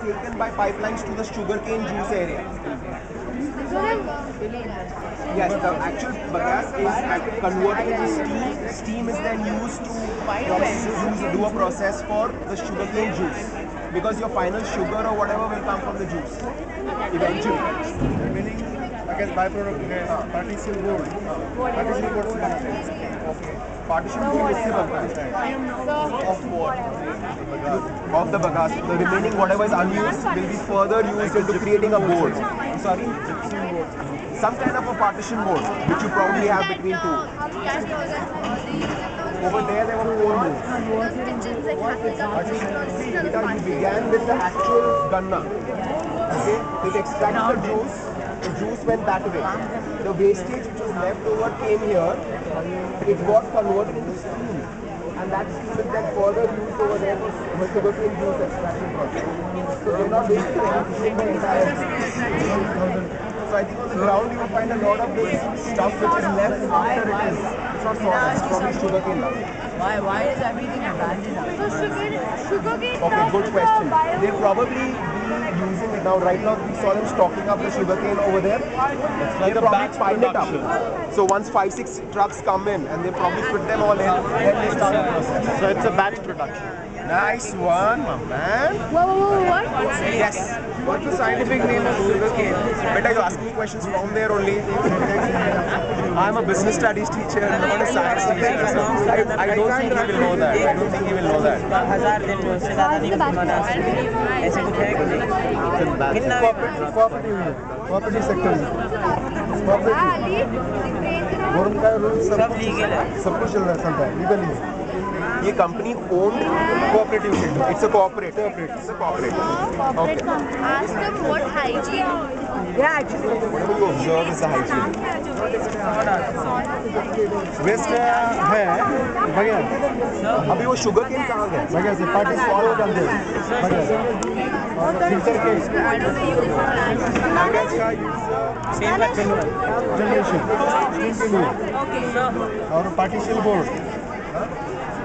taken by pipelines to the sugarcane juice area. Yes, the actual bagasse is converted into steam. Steam is then used to process, do a process for the sugarcane juice. Because your final sugar or whatever will come from the juice. Eventually remaining against byproduct है partition board partition board से बनाते हैं Partition board इससे बनता है. Of what? Of the bagasse. The remaining whatever is unused will be further used into creating a board. Sorry? Some kind of a partition board which you probably have between two. Over there there were four boards. Beta, you began with the actual ganna. Okay? It extracted the juice. The juice went that way. The wastage which was left over came here. It got converted into steam. And that steam is then further used over there for juice extraction process. So they're not emptying the entire so I think on the ground you will find a lot of this stuff which is left after it is. It's not salt, it's probably sugarcane. Why, why is everything abandoned? Okay, good question. They'll probably be using it now. Right now, we saw them stocking up the sugarcane over there. like they a probably batch pile it production. up. So once five, six trucks come in and they probably put them all in, then they start the process. So it's a batch production. Nice one, my man. Whoa, whoa, whoa, what? Yes. what's the scientific name of sugarcane Better you ask me questions from there only. I'm a business studies teacher, not a science teacher. So I, I don't think he will know that. I don't think he will know that. हजार दिन में उससे ज्यादा नहीं घुमाना ऐसे कुछ है कि नहीं कितना cooperative cooperative sector cooperative सब लीगल है। सब कुछ चल रहा है चलता है। ये company owned cooperative centre it's a cooperate it's a cooperate okay ask what hygiene या actually what do you observe is hygiene waste है बगैर अभी वो शुगर केन कहाँ गए? से पार्टी सॉल्व के जनरेशन और पार्टीशन बोर्ड